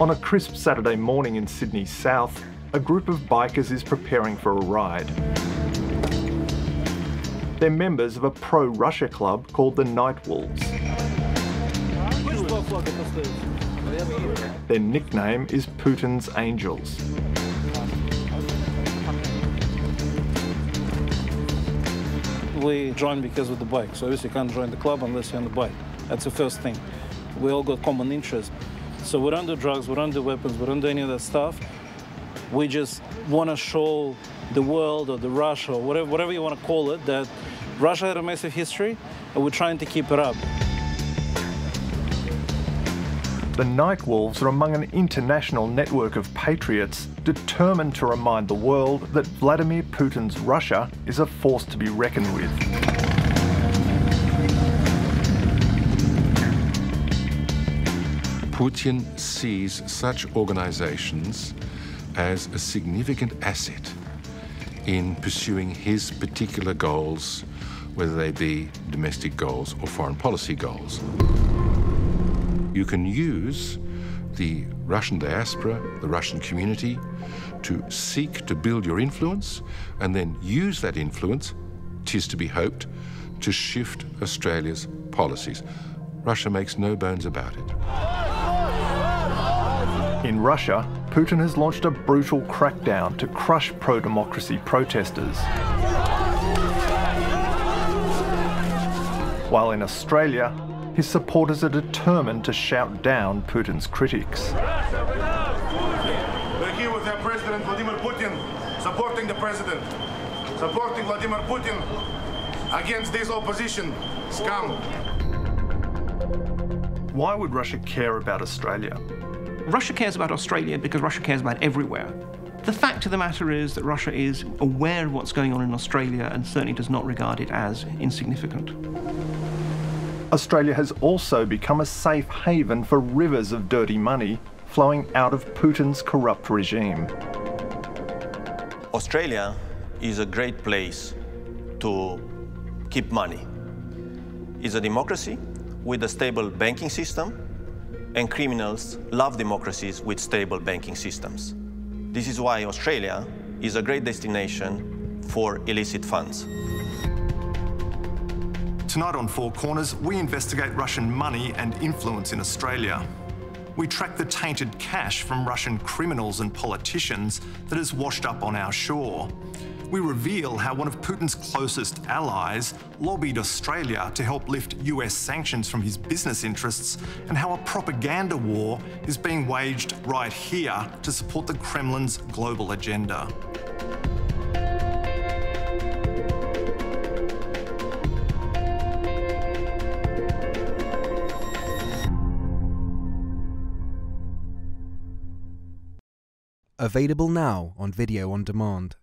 On a crisp Saturday morning in Sydney's south, a group of bikers is preparing for a ride. They're members of a pro Russia club called the Night Wolves. Their nickname is Putin's Angels. We join because of the bike, so obviously you can't join the club unless you're on the bike. That's the first thing. We all got common interest. So we don't do drugs, we don't do weapons, we don't do any of that stuff. We just want to show the world or the Russia or whatever, whatever you want to call it that Russia had a massive history and we're trying to keep it up. The Night Wolves are among an international network of patriots determined to remind the world that Vladimir Putin's Russia is a force to be reckoned with. Putin sees such organizations as a significant asset in pursuing his particular goals, whether they be domestic goals or foreign policy goals. You can use the Russian diaspora, the Russian community, to seek to build your influence and then use that influence, tis to be hoped, to shift Australia's policies. Russia makes no bones about it. Russia, Putin has launched a brutal crackdown to crush pro democracy protesters. While in Australia, his supporters are determined to shout down Putin's critics. We're here with our President Vladimir Putin, supporting the President, supporting Vladimir Putin against this opposition scum. Why would Russia care about Australia? Russia cares about Australia because Russia cares about everywhere. The fact of the matter is that Russia is aware of what's going on in Australia and certainly does not regard it as insignificant. Australia has also become a safe haven for rivers of dirty money flowing out of Putin's corrupt regime. Australia is a great place to keep money. It's a democracy with a stable banking system and criminals love democracies with stable banking systems. This is why Australia is a great destination for illicit funds. Tonight on Four Corners, we investigate Russian money and influence in Australia. We track the tainted cash from Russian criminals and politicians that has washed up on our shore. We reveal how one of Putin's closest allies lobbied Australia to help lift US sanctions from his business interests, and how a propaganda war is being waged right here to support the Kremlin's global agenda. Available now on video on demand.